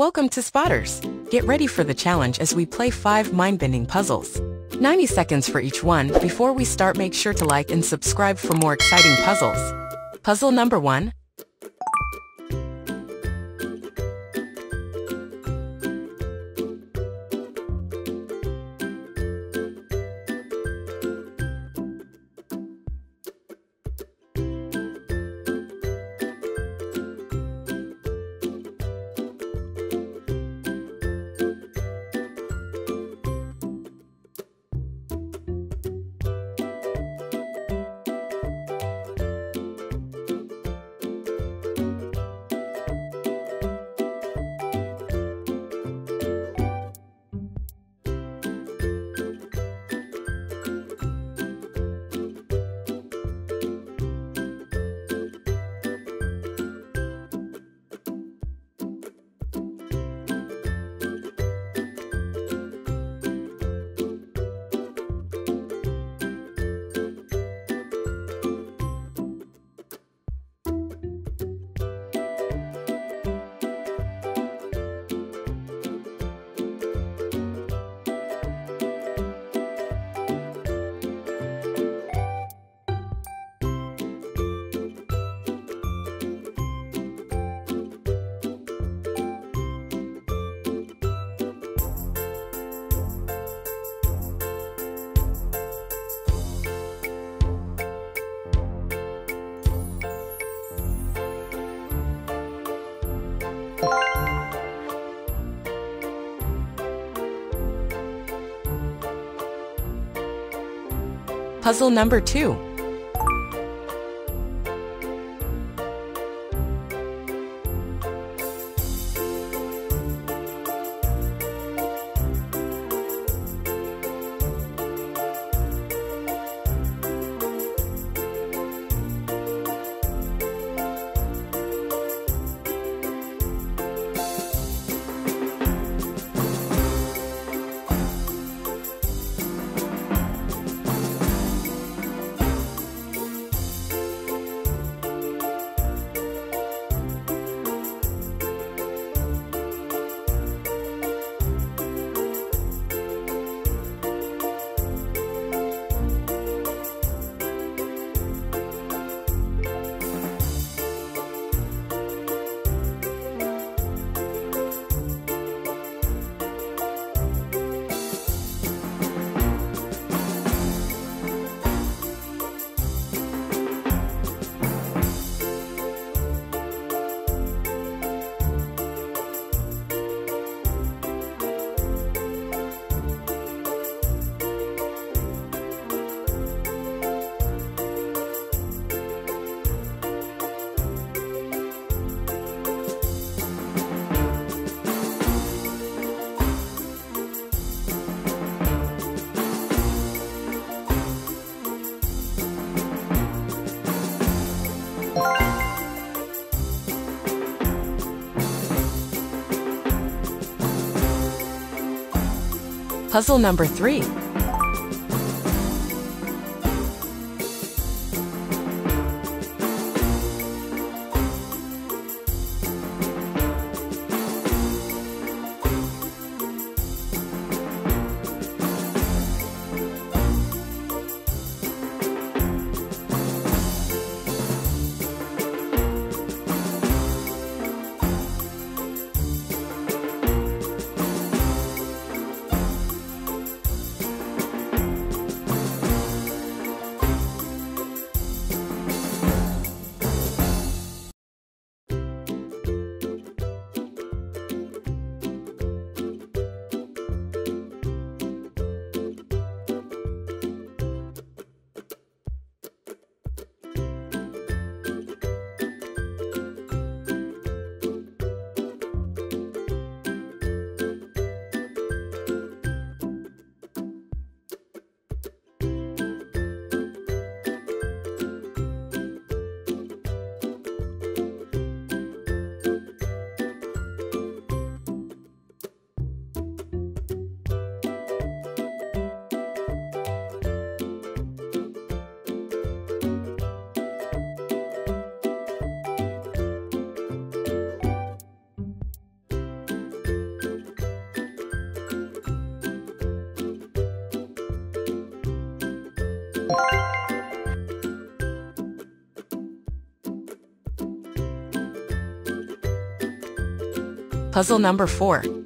Welcome to Spotters. Get ready for the challenge as we play five mind-bending puzzles. 90 seconds for each one. Before we start, make sure to like and subscribe for more exciting puzzles. Puzzle number one. Puzzle number two. Puzzle number three. Puzzle number 4.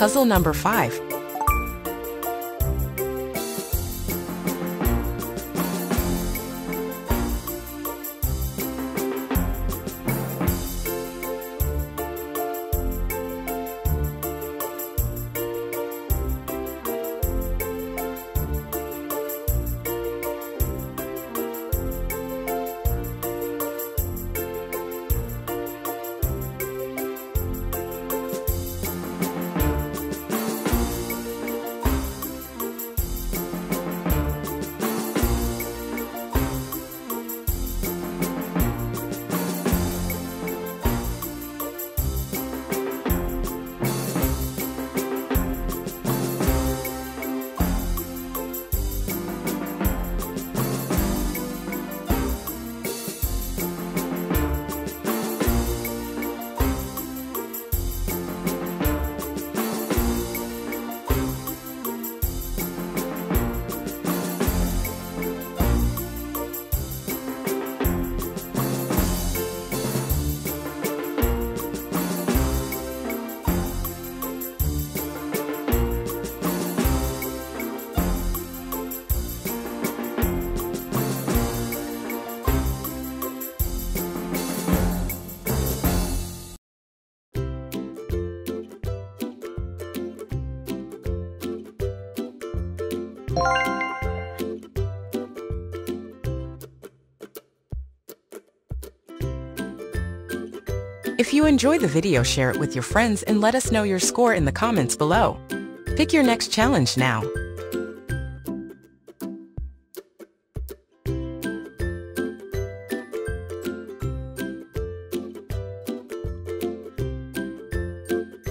Puzzle number 5. You enjoy the video share it with your friends and let us know your score in the comments below. Pick your next challenge now.